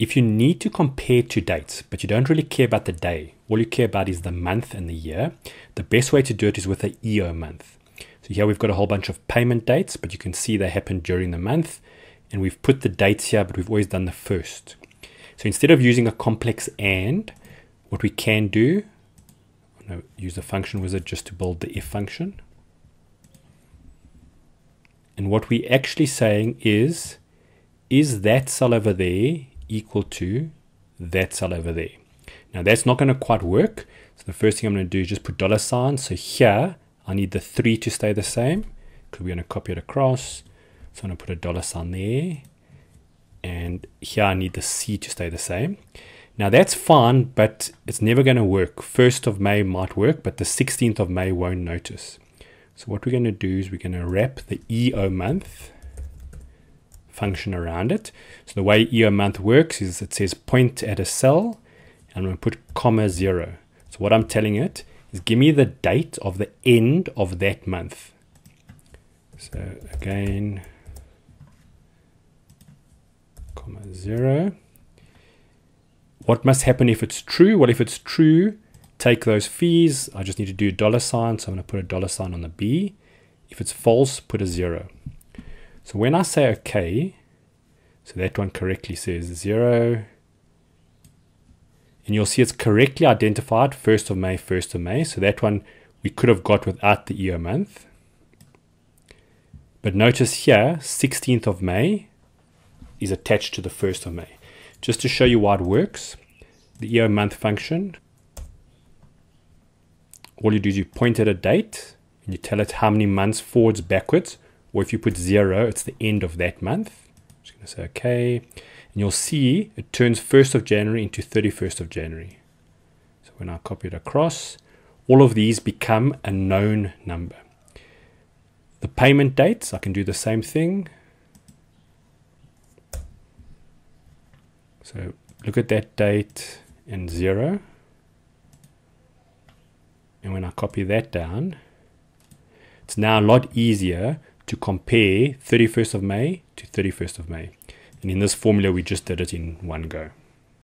if you need to compare two dates, but you don't really care about the day, all you care about is the month and the year, the best way to do it is with the EOMONTH. So here we've got a whole bunch of payment dates, but you can see they happen during the month. And we've put the dates here, but we've always done the first. So instead of using a complex AND, what we can do, use the function wizard just to build the if function. And what we're actually saying is, is that cell over there equal to that cell over there. Now that's not going to quite work. So the first thing I'm going to do is just put dollar sign. So here I need the 3 to stay the same because we're going to copy it across. So I'm going to put a dollar sign there. And here I need the C to stay the same. Now that's fine, but it's never going to work. 1st of May might work, but the 16th of May won't notice. So what we're going to do is we're going to wrap the EOMONTH function around it. So the way EOMONTH works is it says point at a cell and I'm going to put comma zero. So what I'm telling it is give me the date of the end of that month. So again, comma zero. What must happen if it's true? Well, if it's true, take those fees. I just need to do dollar sign. So I'm going to put a dollar sign on the B. If it's false, put a zero. So when I say OK, so that one correctly says 0. And you'll see it's correctly identified 1st of May, 1st of May. So that one we could have got without the EOMONTH. But notice here, 16th of May is attached to the 1st of May. Just to show you why it works, the EOMONTH function, all you do is you point at a date and you tell it how many months forwards, backwards, or if you put zero, it's the end of that month. I'm just going to say OK. And you'll see it turns 1st of January into 31st of January. So when I copy it across, all of these become a known number. The payment dates, I can do the same thing. So look at that date and zero. And when I copy that down, it's now a lot easier to compare 31st of May to 31st of May. And in this formula, we just did it in one go.